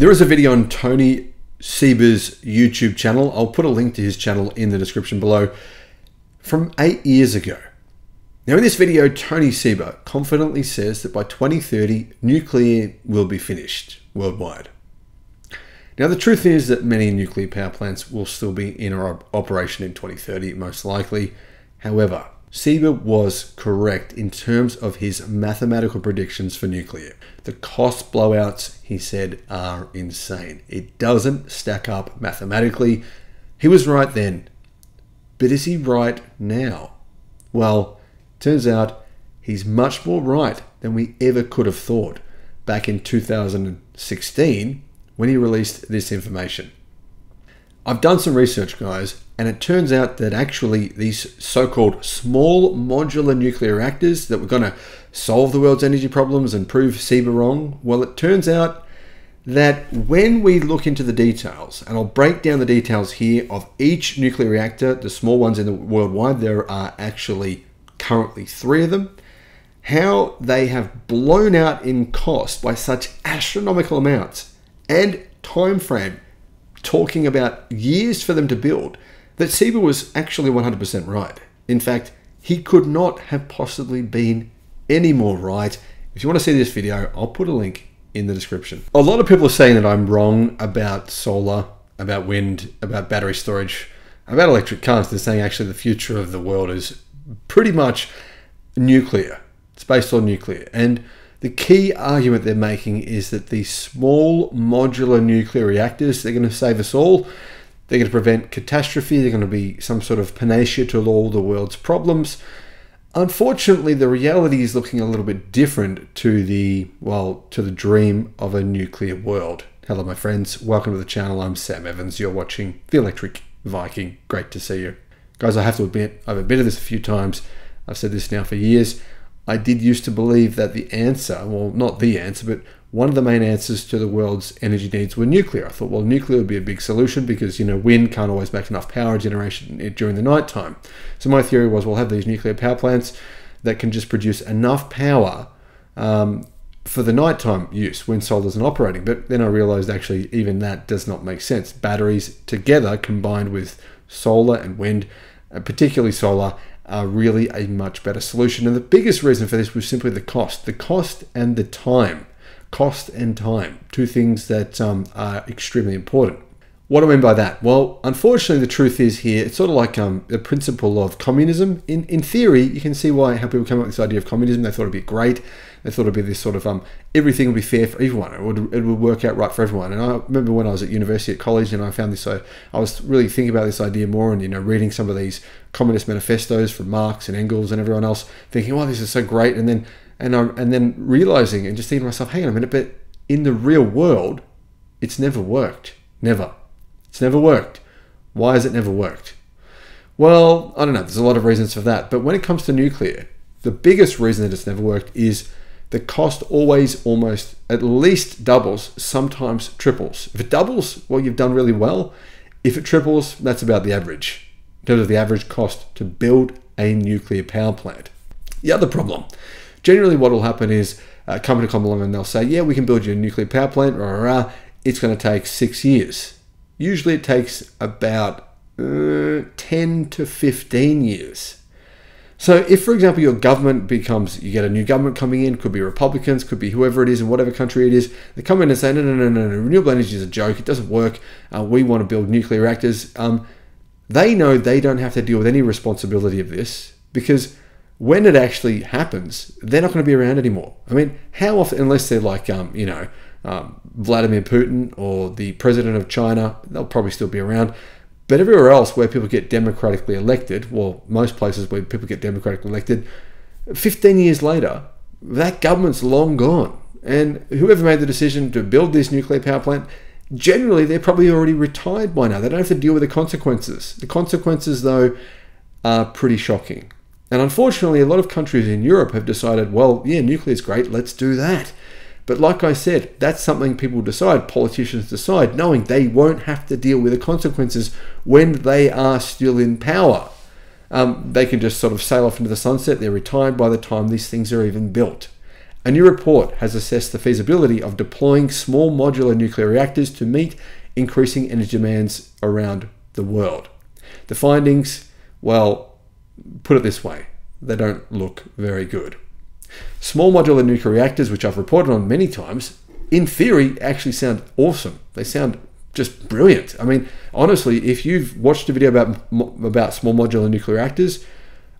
There is a video on Tony Seba's YouTube channel. I'll put a link to his channel in the description below from eight years ago. Now, in this video, Tony Seba confidently says that by 2030, nuclear will be finished worldwide. Now, the truth is that many nuclear power plants will still be in operation in 2030, most likely. However, Seba was correct in terms of his mathematical predictions for nuclear. The cost blowouts, he said, are insane. It doesn't stack up mathematically. He was right then. But is he right now? Well, turns out he's much more right than we ever could have thought back in 2016 when he released this information. I've done some research, guys, and it turns out that actually these so-called small modular nuclear reactors that we're going to solve the world's energy problems and prove Seba wrong, well, it turns out that when we look into the details, and I'll break down the details here of each nuclear reactor, the small ones in the worldwide, there are actually currently three of them, how they have blown out in cost by such astronomical amounts and time frame talking about years for them to build, that Seba was actually 100% right. In fact, he could not have possibly been any more right. If you want to see this video, I'll put a link in the description. A lot of people are saying that I'm wrong about solar, about wind, about battery storage, about electric cars. They're saying actually the future of the world is pretty much nuclear. It's based on nuclear. And the key argument they're making is that these small modular nuclear reactors, they're going to save us all. They're going to prevent catastrophe. They're going to be some sort of panacea to all the world's problems. Unfortunately, the reality is looking a little bit different to the, well, to the dream of a nuclear world. Hello, my friends. Welcome to the channel. I'm Sam Evans. You're watching The Electric Viking. Great to see you. Guys, I have to admit, I've admitted this a few times. I've said this now for years. I did used to believe that the answer, well, not the answer, but one of the main answers to the world's energy needs were nuclear. I thought, well, nuclear would be a big solution because, you know, wind can't always make enough power generation during the night time. So my theory was we'll have these nuclear power plants that can just produce enough power um, for the nighttime use when solar isn't operating. But then I realized actually even that does not make sense. Batteries together combined with solar and wind, uh, particularly solar, are really a much better solution. And the biggest reason for this was simply the cost, the cost and the time. Cost and time, two things that um, are extremely important. What do I mean by that? Well, unfortunately, the truth is here, it's sort of like um, the principle of communism. In, in theory, you can see why how people came up with this idea of communism. They thought it'd be great. They thought it'd be this sort of um, everything would be fair for everyone. It would, it would work out right for everyone. And I remember when I was at university at college and I found this, so I was really thinking about this idea more and, you know, reading some of these communist manifestos from Marx and Engels and everyone else, thinking, "Oh, this is so great," and then and I, and then realizing and just thinking to myself, "Hang on a minute, but in the real world, it's never worked. Never. It's never worked. Why has it never worked?" Well, I don't know. There's a lot of reasons for that, but when it comes to nuclear, the biggest reason that it's never worked is the cost always almost at least doubles, sometimes triples. If it doubles, well, you've done really well. If it triples, that's about the average in terms of the average cost to build a nuclear power plant. The other problem, generally what will happen is a company will come along and they'll say, yeah, we can build you a nuclear power plant, rah, rah, rah. it's going to take six years. Usually it takes about uh, 10 to 15 years. So if, for example, your government becomes, you get a new government coming in, could be Republicans, could be whoever it is in whatever country it is, they come in and say, no, no, no, no, no renewable energy is a joke, it doesn't work, uh, we want to build nuclear reactors. Um, they know they don't have to deal with any responsibility of this because when it actually happens, they're not going to be around anymore. I mean, how often, unless they're like, um, you know, um, Vladimir Putin or the president of China, they'll probably still be around. But everywhere else where people get democratically elected, well, most places where people get democratically elected, 15 years later, that government's long gone. And whoever made the decision to build this nuclear power plant, generally they're probably already retired by now. They don't have to deal with the consequences. The consequences, though, are pretty shocking. And unfortunately, a lot of countries in Europe have decided, well, yeah, nuclear is great, let's do that. But like I said, that's something people decide, politicians decide, knowing they won't have to deal with the consequences when they are still in power. Um, they can just sort of sail off into the sunset, they're retired by the time these things are even built. A new report has assessed the feasibility of deploying small modular nuclear reactors to meet increasing energy demands around the world. The findings, well, put it this way, they don't look very good. Small modular nuclear reactors, which I've reported on many times, in theory actually sound awesome. They sound just brilliant. I mean, honestly, if you've watched a video about about small modular nuclear reactors,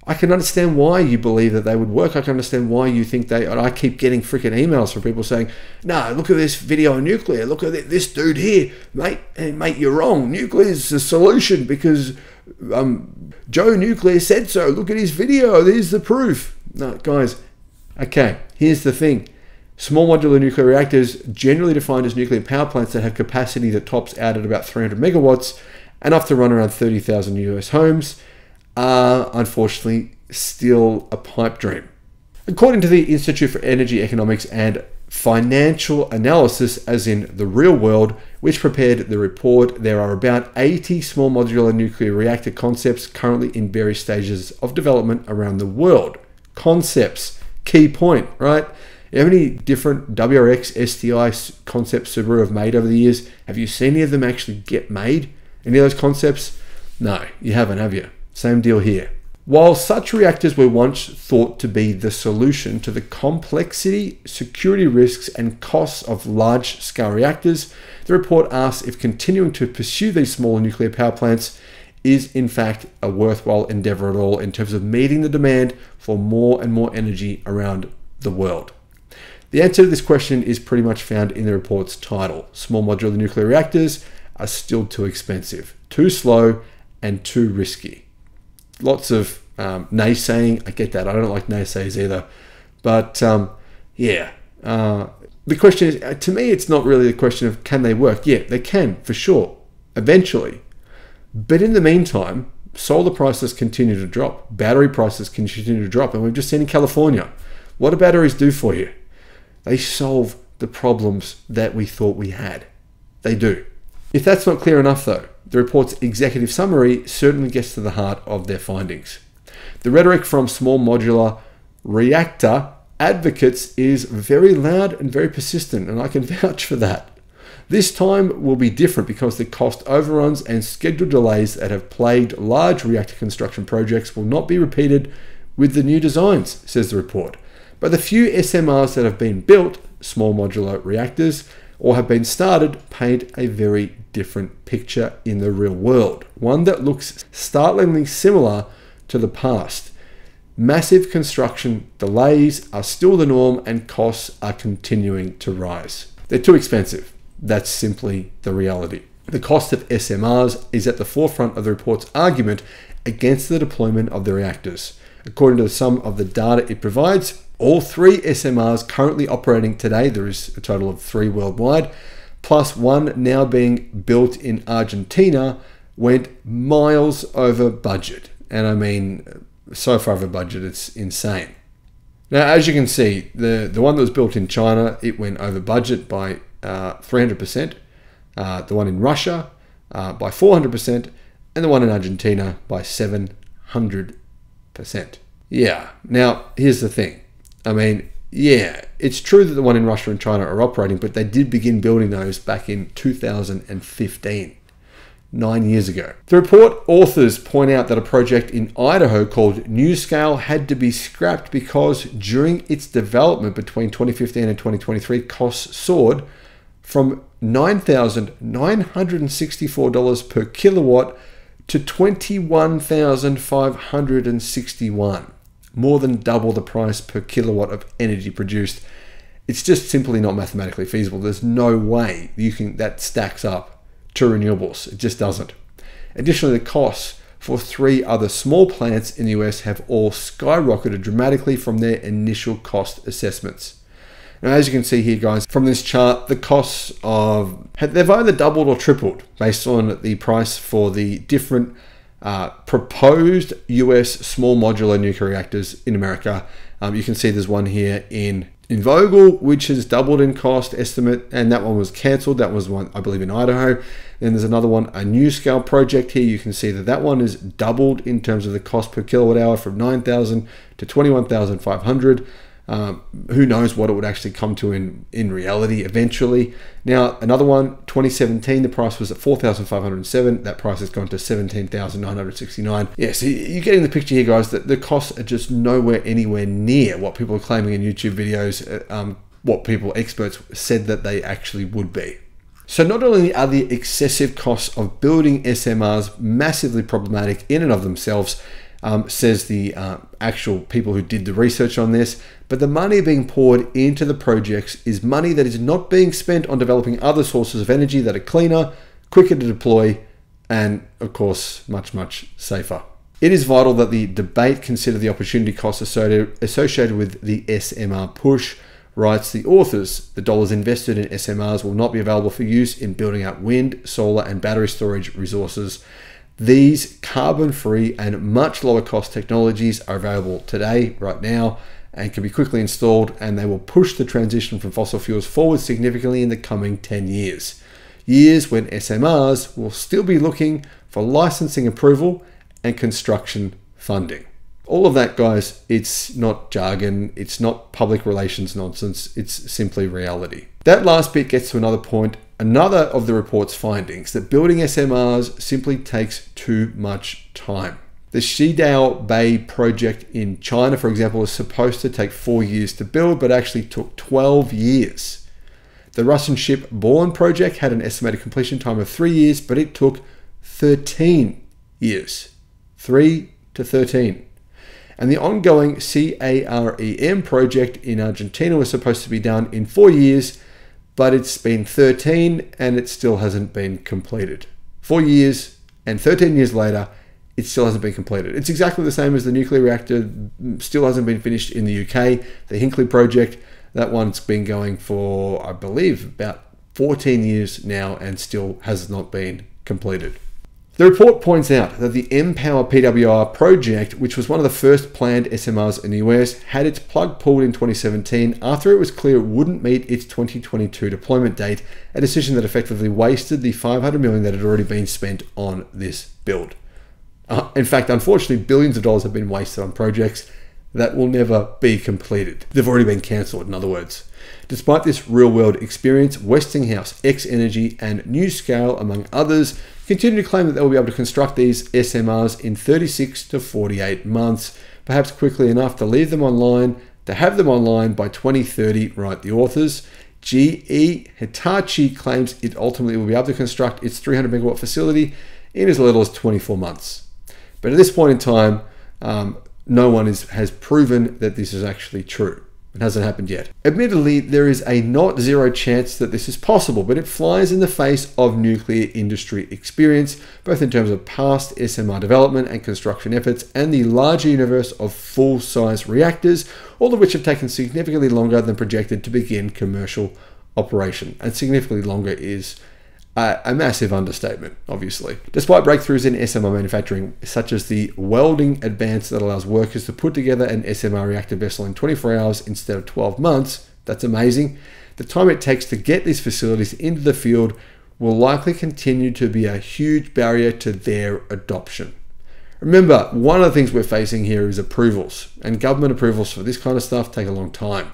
I can understand why you believe that they would work. I can understand why you think they. I keep getting freaking emails from people saying, "No, look at this video on nuclear. Look at this dude here, mate. And mate, you're wrong. Nuclear is the solution because um, Joe Nuclear said so. Look at his video. There's the proof." No, guys. Okay, here's the thing. Small modular nuclear reactors, generally defined as nuclear power plants that have capacity that tops out at about 300 megawatts, enough to run around 30,000 US homes, are unfortunately still a pipe dream. According to the Institute for Energy Economics and Financial Analysis, as in the real world, which prepared the report, there are about 80 small modular nuclear reactor concepts currently in various stages of development around the world. Concepts, key point, right? How many different WRX, STI concepts Subaru have made over the years? Have you seen any of them actually get made? Any of those concepts? No, you haven't, have you? Same deal here. While such reactors were once thought to be the solution to the complexity, security risks, and costs of large scale reactors, the report asks if continuing to pursue these smaller nuclear power plants is in fact a worthwhile endeavor at all in terms of meeting the demand for more and more energy around the world. The answer to this question is pretty much found in the report's title. Small modular nuclear reactors are still too expensive, too slow, and too risky. Lots of um, naysaying. I get that. I don't like naysayers either. But um, yeah, uh, the question is uh, to me, it's not really a question of can they work. Yeah, they can for sure, eventually. But in the meantime, solar prices continue to drop, battery prices continue to drop, and we've just seen in California. What do batteries do for you? They solve the problems that we thought we had. They do. If that's not clear enough, though, the report's executive summary certainly gets to the heart of their findings. The rhetoric from small modular reactor advocates is very loud and very persistent, and I can vouch for that. This time will be different because the cost overruns and schedule delays that have plagued large reactor construction projects will not be repeated with the new designs, says the report. But the few SMRs that have been built, small modular reactors, or have been started, paint a very different picture in the real world. One that looks startlingly similar to the past. Massive construction delays are still the norm and costs are continuing to rise. They're too expensive. That's simply the reality. The cost of SMRs is at the forefront of the report's argument against the deployment of the reactors. According to some of the data it provides, all three SMRs currently operating today, there is a total of three worldwide, plus one now being built in Argentina, went miles over budget. And I mean, so far over budget, it's insane. Now, as you can see, the, the one that was built in China, it went over budget by 300%, uh, the one in Russia uh, by 400%, and the one in Argentina by 700%. Yeah, now here's the thing I mean, yeah, it's true that the one in Russia and China are operating, but they did begin building those back in 2015, nine years ago. The report authors point out that a project in Idaho called NuScale had to be scrapped because during its development between 2015 and 2023, costs soared from $9,964 per kilowatt to 21,561—more than double the price per kilowatt of energy produced. It's just simply not mathematically feasible. There's no way you can that stacks up to renewables. It just doesn't. Additionally, the costs for three other small plants in the US have all skyrocketed dramatically from their initial cost assessments. Now, as you can see here, guys, from this chart, the costs of they've either doubled or tripled based on the price for the different uh, proposed US small modular nuclear reactors in America. Um, you can see there's one here in in Vogtle, which has doubled in cost estimate, and that one was cancelled. That was one, I believe, in Idaho. Then there's another one, a NuScale project here. You can see that that one is doubled in terms of the cost per kilowatt hour from 9,000 to 21,500. Um, who knows what it would actually come to in, in reality eventually. Now, another one, 2017, the price was at 4,507. That price has gone to 17,969. Yeah, so you're getting the picture here, guys, that the costs are just nowhere anywhere near what people are claiming in YouTube videos, uh, um, what people, experts, said that they actually would be. So not only are the excessive costs of building SMRs massively problematic in and of themselves, um, says the uh, actual people who did the research on this. But the money being poured into the projects is money that is not being spent on developing other sources of energy that are cleaner, quicker to deploy, and of course, much, much safer. It is vital that the debate consider the opportunity costs associated with the SMR push, writes the authors. The dollars invested in SMRs will not be available for use in building out wind, solar, and battery storage resources these carbon free and much lower cost technologies are available today, right now, and can be quickly installed, and they will push the transition from fossil fuels forward significantly in the coming 10 years. Years when SMRs will still be looking for licensing approval and construction funding. All of that, guys, it's not jargon, it's not public relations nonsense, it's simply reality. That last bit gets to another point Another of the report's findings that building SMRs simply takes too much time. The Shidao Bay project in China, for example, was supposed to take four years to build, but actually took 12 years. The Russian shipborne project had an estimated completion time of three years, but it took 13 years. Three to 13. And the ongoing CAREM project in Argentina was supposed to be done in four years, but it's been 13 and it still hasn't been completed. Four years and 13 years later, it still hasn't been completed. It's exactly the same as the nuclear reactor, still hasn't been finished in the UK. The Hinkley project, that one's been going for, I believe, about 14 years now and still has not been completed. The report points out that the mPower PWR project, which was one of the first planned SMRs in the US, had its plug pulled in 2017 after it was clear it wouldn't meet its 2022 deployment date, a decision that effectively wasted the 500 million that had already been spent on this build. Uh, in fact, unfortunately, billions of dollars have been wasted on projects that will never be completed. They've already been cancelled, in other words. Despite this real world experience, Westinghouse, X Energy, and NuScale, among others, continue to claim that they will be able to construct these SMRs in 36 to 48 months, perhaps quickly enough to leave them online, to have them online by 2030, write the authors. GE Hitachi claims it ultimately will be able to construct its 300 megawatt facility in as little as 24 months. But at this point in time, um, no one is, has proven that this is actually true. It hasn't happened yet. Admittedly, there is a not zero chance that this is possible, but it flies in the face of nuclear industry experience, both in terms of past SMR development and construction efforts, and the larger universe of full size reactors, all of which have taken significantly longer than projected to begin commercial operation. And significantly longer is a massive understatement, obviously. Despite breakthroughs in SMR manufacturing, such as the welding advance that allows workers to put together an SMR reactor vessel in 24 hours instead of 12 months, that's amazing. The time it takes to get these facilities into the field will likely continue to be a huge barrier to their adoption. Remember, one of the things we're facing here is approvals, and government approvals for this kind of stuff take a long time.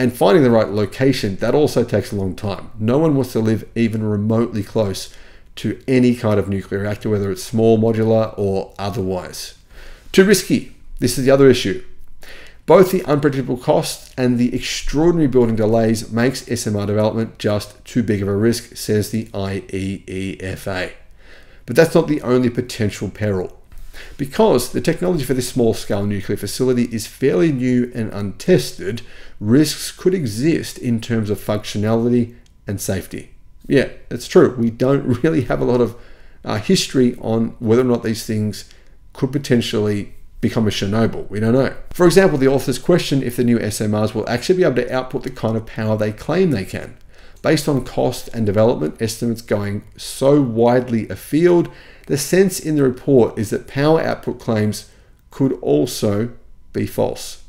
And finding the right location, that also takes a long time. No one wants to live even remotely close to any kind of nuclear reactor, whether it's small, modular, or otherwise. Too risky. This is the other issue. Both the unpredictable costs and the extraordinary building delays makes SMR development just too big of a risk, says the IEEFA. But that's not the only potential peril. Because the technology for this small scale nuclear facility is fairly new and untested, risks could exist in terms of functionality and safety. Yeah, that's true. We don't really have a lot of uh, history on whether or not these things could potentially become a Chernobyl. We don't know. For example, the authors question if the new SMRs will actually be able to output the kind of power they claim they can. Based on cost and development estimates going so widely afield, the sense in the report is that power output claims could also be false.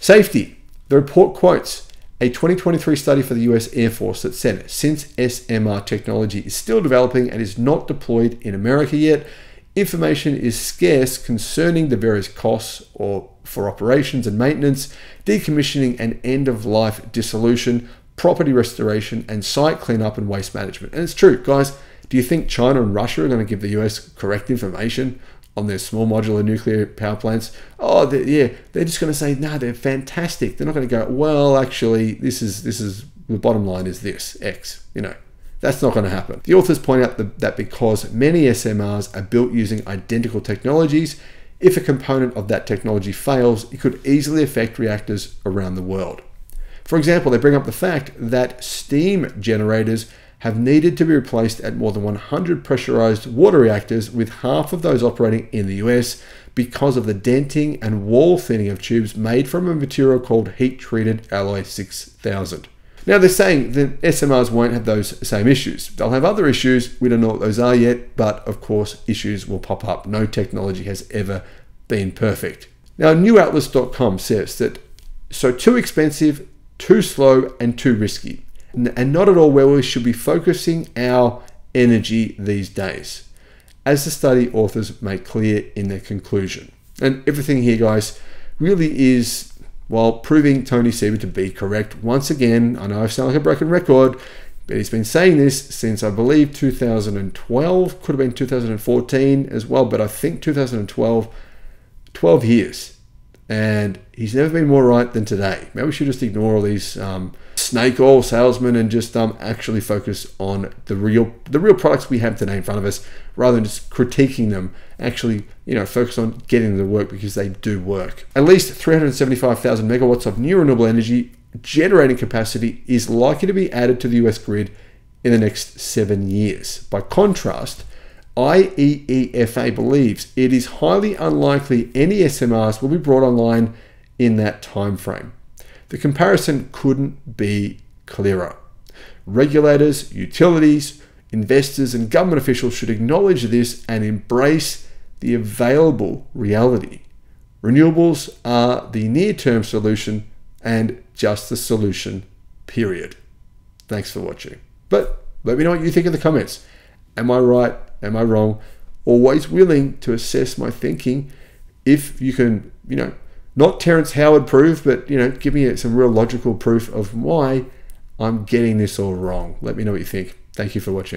Safety. The report quotes a 2023 study for the US Air Force that said since SMR technology is still developing and is not deployed in America yet, information is scarce concerning the various costs or for operations and maintenance, decommissioning and end of life dissolution, property restoration, and site cleanup and waste management. And it's true, guys. Do you think China and Russia are going to give the US correct information on their small modular nuclear power plants? Oh, they're, yeah, they're just going to say, no, they're fantastic. They're not going to go, well, actually, this is this is the bottom line is this X. You know, that's not going to happen. The authors point out that because many SMRs are built using identical technologies, if a component of that technology fails, it could easily affect reactors around the world. For example, they bring up the fact that steam generators have needed to be replaced at more than 100 pressurized water reactors, with half of those operating in the US because of the denting and wall thinning of tubes made from a material called heat treated alloy 6000. Now they're saying that SMRs won't have those same issues. They'll have other issues. We don't know what those are yet, but of course issues will pop up. No technology has ever been perfect. Now newatlas.com says that so too expensive, too slow, and too risky, and not at all where we should be focusing our energy these days, as the study authors make clear in their conclusion. And everything here, guys, really is while proving Tony Seba to be correct. Once again, I know I sound like a broken record, but he's been saying this since I believe 2012, could have been 2014 as well, but I think 2012, 12 years. And he's never been more right than today. Maybe we should just ignore all these um, snake oil salesmen and just um, actually focus on the real the real products we have today in front of us, rather than just critiquing them. Actually, you know, focus on getting them to work because they do work. At least 375,000 megawatts of new renewable energy generating capacity is likely to be added to the US grid in the next seven years. By contrast, IEEFA believes it is highly unlikely any SMRs will be brought online in that time frame. The comparison couldn't be clearer. Regulators, utilities, investors, and government officials should acknowledge this and embrace the available reality. Renewables are the near term solution and just the solution, period. Thanks for watching. But let me know what you think in the comments. Am I right? Am I wrong? Always willing to assess my thinking if you can, you know, not Terrence Howard proof, but, you know, give me some real logical proof of why I'm getting this all wrong. Let me know what you think. Thank you for watching.